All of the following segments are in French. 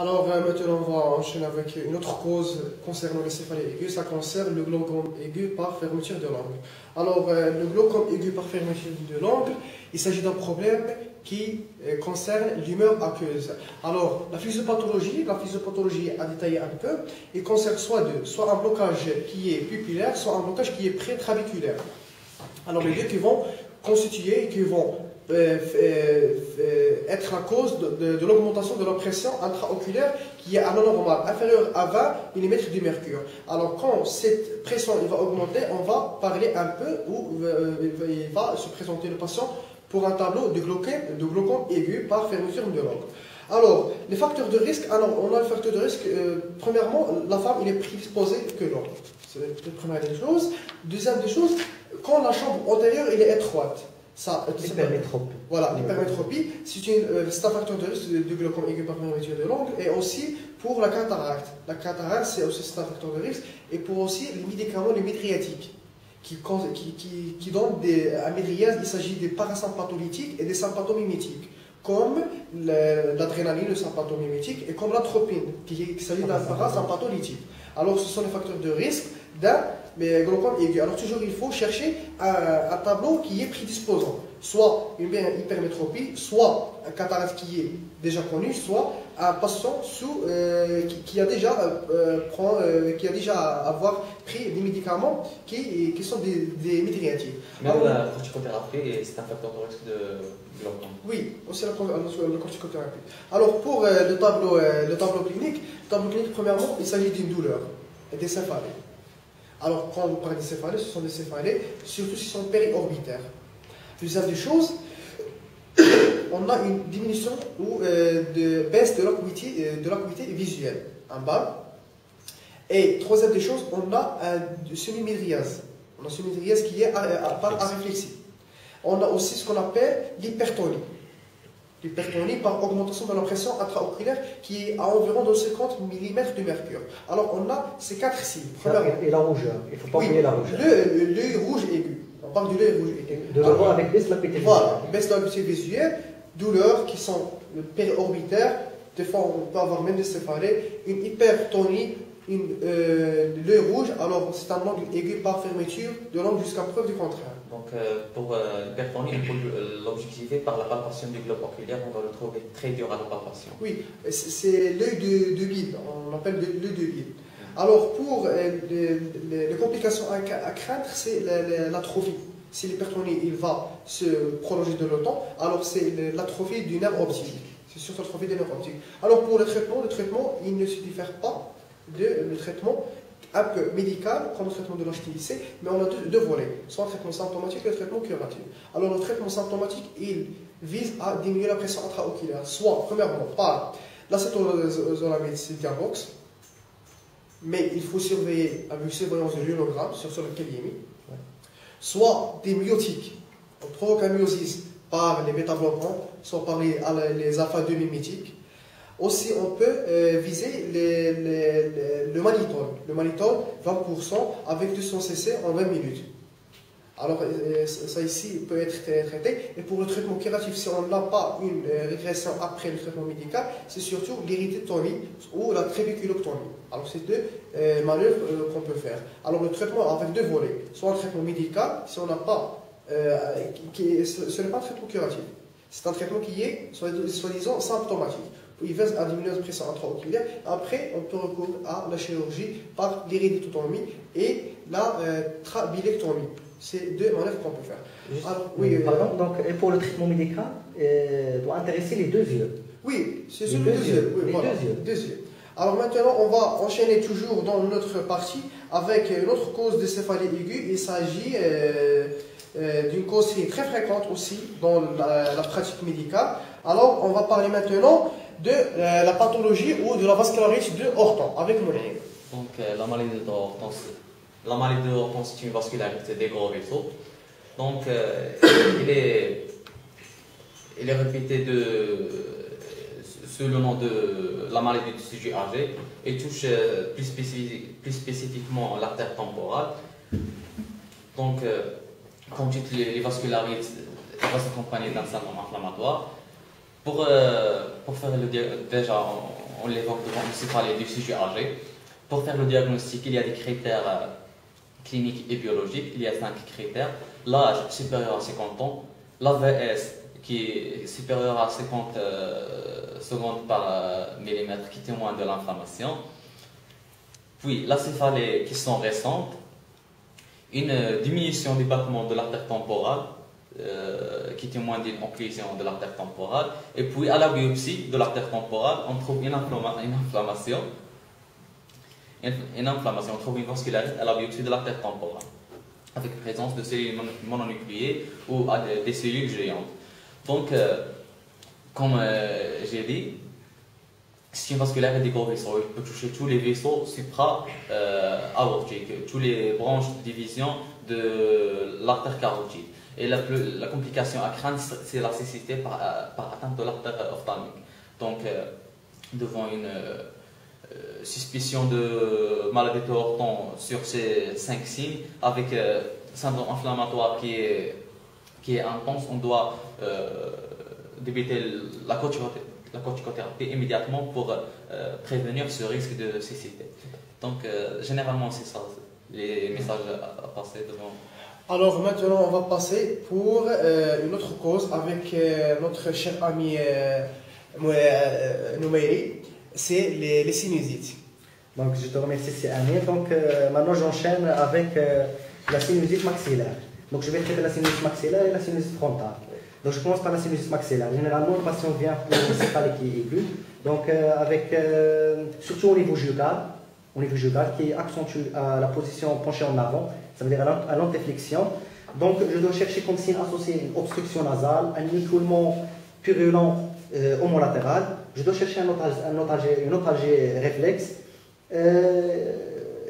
Alors maintenant, on va enchaîner avec une autre cause concernant les céphalées aiguës. Ça concerne le glaucome aigu par fermeture de l'angle. Alors, euh, le glaucome aigu par fermeture de l'angle, il s'agit d'un problème qui euh, concerne l'humeur aqueuse. Alors, la physiopathologie, la physiopathologie a détaillé un peu, il concerne soit deux, soit un blocage qui est pupillaire, soit un blocage qui est prétrabiculaire. Alors, les deux qui vont constituer qui vont être à cause de, l'augmentation de la pression intraoculaire qui est anormale, inférieure à 20 mm de mercure. Alors quand cette pression va augmenter, on va parler un peu où il va se présenter le patient pour un tableau de glaucome, de glaucome aigu par fermeture de l'angle. Alors, les facteurs de risque, alors on a le facteur de risque, euh, premièrement, la femme il est prédisposée que l'homme. C'est la première des choses. Deuxième des choses, quand la chambre antérieure est étroite. Ça, l'hypermétropie. Voilà, l'hypermétropie, euh, c'est un facteur de risque du glaucome aigu par fermeture de l'angle et aussi pour la cataracte. La cataracte, c'est aussi un facteur de risque et pour aussi les médicaments, les médriatiques qui, qui, qui, donnent des amyliases, il s'agit des parasympatholytiques et des sympathomimétiques, comme l'adrénaline, le sympathomimétique, et comme l'atropine, qui, s'agit d'un parasympatholytique. Alors, ce sont les facteurs de risque d'un glaucome aigu. Alors, toujours, il faut chercher un, un tableau qui est prédisposant soit une hypermétropie, soit un cataracte qui est déjà connu, soit un patient sous, euh, qui, a déjà, euh, prend, euh, qui a déjà avoir pris des médicaments qui, qui sont des, des médicaments. Même la corticothérapie, c'est un facteur de risque de glaucome. Oui, aussi la, la, corticothérapie. Alors pour le, tableau, le tableau clinique, le tableau clinique, premièrement, il s'agit d'une douleur et des céphalées. Alors quand on parle des céphalées, ce sont des céphalées, surtout s'ils sont périorbitaires. Deuxième des choses, on a une diminution ou euh, de baisse de l'acuité, euh, de visuelle en bas. Et troisième des choses, on a un semi-médriase. On a un semi-médriase qui est à, à, On a aussi ce qu'on appelle l'hypertonie. L'hypertonie par augmentation de la pression intraoculaire qui est à environ de 50 mm de mercure. Alors on a ces quatre signes. Et la rougeur, il ne faut pas oublier la rougeur. L'œil rouge aigu. On parle du l'œil rouge aigu. De avec baisse de la Voilà, baisse de la visuelle, douleurs qui sont périorbitaires, des fois on peut avoir même des céphalées, une hypertonie, euh, l'œil rouge, alors c'est un angle aigu par fermeture de l'angle jusqu'à preuve du contraire. Donc euh, pour euh, l'hypertonie, il faut l'objectiver par la palpation du globe oculaire, on va le trouver très dur à la palpation. Oui, c'est l'œil de, de on l'appelle l'œil de vide. Alors pour les, complications à, craindre, c'est l'atrophie. Si l'hypertonie il va se prolonger de le temps, alors c'est l'atrophie du nerf optique. C'est surtout l'atrophie du nerf optique. Alors pour le traitement, le traitement, il ne se diffère pas le traitement un peu médical, comme le traitement de l'HTIC, mais on a deux, volets, soit le traitement symptomatique et le traitement curatif. Alors le traitement symptomatique, il vise à diminuer la pression intraoculaire, soit premièrement par l'acétolzolamide, c'est Diabox, mais il faut surveiller avec surveillance de l'unogramme sur, sur lequel il est mis, soit des myotiques, on provoque la myosis par les bêta-bloquants, soit par les, les alpha-2 mimétiques, aussi, on peut euh, viser le mannitol. Le mannitol, 20% avec 200 cc en 20 minutes. Alors, euh, ça ici peut être traité. Et pour le traitement curatif, si on n'a pas une euh, régression après le traitement médical, c'est surtout l'iritétomie ou la trébiculoctomie. Alors, c'est deux manœuvres qu'on peut faire. Alors, le traitement avec deux volets. Soit un traitement médical, si on n'a pas. ce n'est pas un traitement curatif. C'est un traitement qui est, soi-disant, symptomatique il va à diminuer la pression intraoculaire. Après, on peut recourir à la chirurgie par l'iridotomie et la euh, trabilectomie. C'est deux manœuvres qu'on peut faire. Alors, oui, euh, Pardon, donc, et pour le traitement médical, euh, doit intéresser les deux yeux. Oui, c'est sur les, deux, yeux. les deux, yeux. Alors maintenant, on va enchaîner toujours dans notre partie avec une autre cause de céphalie aiguë. Il s'agit euh, d'une cause qui est très fréquente aussi dans la, la pratique médicale. Alors, on va parler maintenant de euh, la pathologie ou de la vascularité de Horton avec Moulin. Donc euh, la maladie de Horton, la maladie de Horton c'est une vascularité des gros vaisseaux. Donc euh, il est il est répété de sous le nom de la maladie du sujet âgé et touche plus, spécifique, plus spécifiquement l'artère temporale. Donc, comme toutes les, les vascularites, vont s'accompagner d'un syndrome inflammatoire. Pour, euh, pour faire le déjà, on l'évoque devant du sujet âgé. Pour faire le diagnostic, il y a des critères euh, cliniques et biologiques. Il y a cinq critères. L'âge supérieur à 50 ans, l'AVS qui est supérieur à 50 euh, secondes par millimètre qui témoigne de l'inflammation. Puis la céphalée qui sont récentes, une diminution du battement de l'artère temporale euh, qui témoigne d'une occlusion de l'artère temporale. Et puis à la biopsie de l'artère temporale, on trouve une, inflammation. Une, inflammation, on trouve une vascularité à la biopsie de l'artère temporale, avec présence de cellules mononucléées ou des cellules géantes. Donc, euh, comme euh, j'ai dit, si une vascularité des gros vaisseaux, il peut toucher tous les vaisseaux supra-aortiques, toutes les branches de division de l'artère carotide. Et la, complication à craindre, c'est la cécité par, par, atteinte de l'artère ophtalmique. Donc, euh, devant une euh, suspicion de maladie de Horton sur ces cinq signes, avec euh, syndrome inflammatoire qui est, qui est intense, on doit débuter la corticothérapie immédiatement pour prévenir ce risque de cécité. Donc, généralement, c'est ça, les messages à passer devant. Alors maintenant, on va passer pour euh, une autre cause avec euh, notre cher ami euh, euh c'est les, sinusites. Donc je te remercie, c'est Amir. Donc maintenant, j'enchaîne avec la sinusite maxillaire. Donc je vais traiter la sinusite maxillaire et la sinusite frontale. Donc je commence par la sinusite maxillaire. Généralement, le patient vient pour une céphalée qui est aiguë, donc avec, surtout au niveau jugal, au niveau jugal qui accentue la position penchée en avant ça veut dire à l'antéflexion. Donc, je dois chercher comme signe associé une obstruction nasale, un écoulement purulent euh, homolatéral. Je dois chercher un une otalgie réflexe. Euh,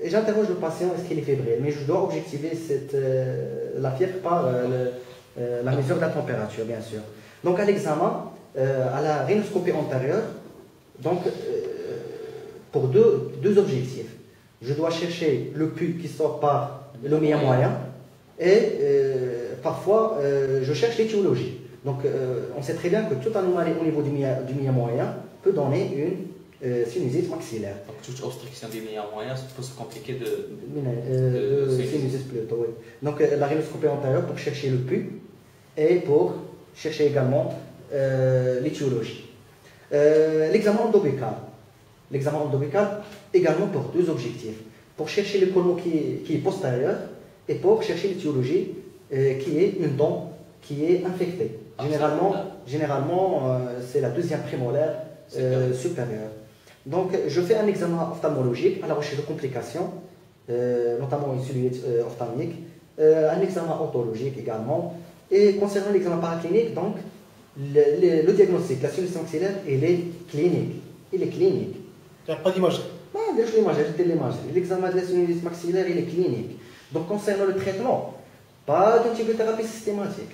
et j'interroge le patient, est-ce qu'il est fébrile? Mais je dois objectiver cette, euh, la fièvre par la mesure de la température, bien sûr. Donc, à l'examen, à la rhinoscopie antérieure, donc, pour deux, deux objectifs. Je dois chercher le pub qui sort par le meilleur moyen. Et euh, parfois, euh, je cherche l'étiologie. Donc, euh, on sait très bien que toute anomalie au niveau du meilleur moyen peut donner une sinusite maxillaire. Donc, toute obstruction du meilleur moyen peut se compliquer de, de, sinusite plutôt, oui. Donc, la rhinoscopie antérieure pour chercher le pub et pour chercher également l'étiologie. L'examen endobuccal. L'examen endobuccal également pour deux objectifs pour chercher le colon qui est, postérieur et pour chercher l'étiologie euh, qui est une dent qui est infectée. Ah, généralement, généralement euh, c'est la deuxième prémolaire euh, supérieure. Donc, je fais un examen ophtalmologique à la recherche de complications, notamment une cellulite ophtalmique, un examen ontologique également. Et concernant l'examen paraclinique, donc, le, diagnostic, la solution maxillaire, il est clinique. Il est clinique. Il n'y a pas d'image ah, déjà l'image, j'ai l'image. L'examen de la sinusite maxillaire, il est clinique. Donc, concernant le traitement, pas d'antibiothérapie systématique.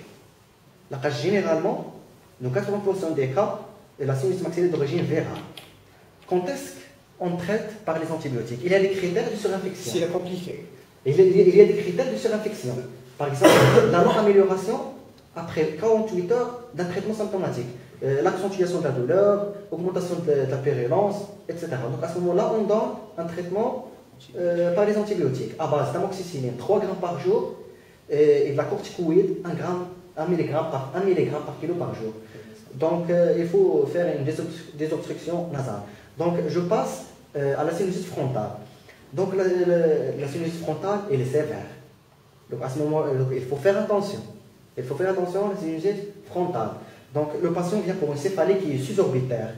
La cas généralement, dans 80% des cas, la sinusite maxillaire d'origine virale. Quand est-ce qu'on traite par les antibiotiques? Il y a des critères de surinfection. C'est compliqué. Il y a des critères de surinfection. Par exemple, la non-amélioration après 48 heures d'un traitement symptomatique. Euh, l'accentuation de la douleur, augmentation de, la pérulence, etc. Donc à ce moment-là, on donne un traitement euh, par les antibiotiques à base d'amoxicilline 3 grammes par jour et, de la corticoïde 1 gramme, 1 mg par 1 mg par kilo par jour. Donc euh, il faut faire une désobstruction nasale. Donc je passe à la sinusite frontale. Donc la, la, sinusite frontale, elle est sévère. Donc à ce moment, il faut faire attention. Il faut faire attention à la sinusite frontale. Donc le patient vient pour une céphalie qui est suborbitaire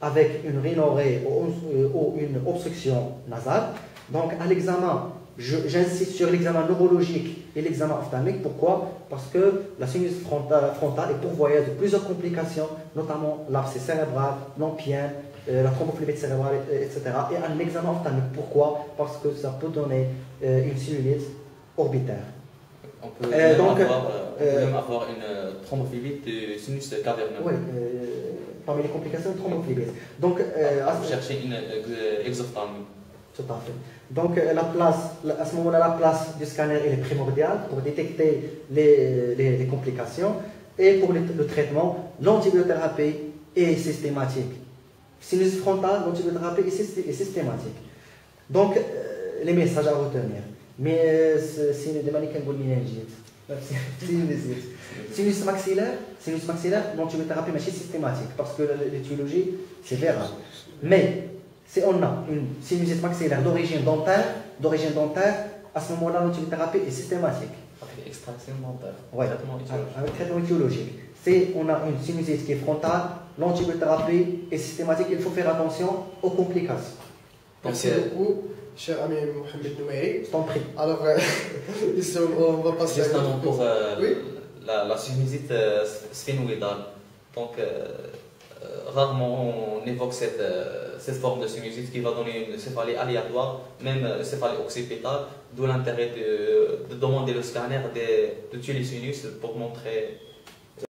avec une rhinorrhée ou, une obstruction nasale. Donc à l'examen, j'insiste sur l'examen neurologique et l'examen ophtalmique. Pourquoi? Parce que la sinus frontale, est pourvoyeuse de plusieurs complications, notamment l'abcès cérébral, l'empien, euh, la thrombophlébite cérébrale, etc. Et un examen ophtalmique. Pourquoi? Parce que ça peut donner euh, une cellulite orbitaire. On peut, euh, donc, avoir, euh, même avoir une euh, thrombophlébite de sinus caverneux. Oui, parmi les complications, de thrombophlébite. Donc, ah, une exophthalmie. Tout à fait. Donc, la place, à ce moment-là, la place du scanner est primordiale pour détecter les, les, complications. Et pour le, traitement, l'antibiothérapie est systématique. Sinus frontal, l'antibiothérapie est systématique. Donc, les messages à retenir. Mais c'est des mannequins sinus sinus maxillaire sinus maxillaire l'antibiothérapie mais systématique parce que l'étiologie c'est vera mais si on a une. Sinusite maxillaire d'origine dentaire d'origine dentaire à ce moment-là l'antibiothérapie est systématique. Avec extraction dentaire ouais, avec traitement étiologique si on a une. Sinusite qui est frontale. L'antibiothérapie est systématique il faut faire attention aux complications. Merci. Beaucoup cher ami Mohamed. Je t'en prie. Alors, euh, on va passer Juste à pour euh, oui? la, la sinusite euh, sphénoïdale. Donc, euh, rarement on évoque cette, cette, forme de sinusite qui va donner une céphalie aléatoire, même une céphalie occipitale, d'où l'intérêt de, de, demander le scanner, de, de tuer les sinus pour montrer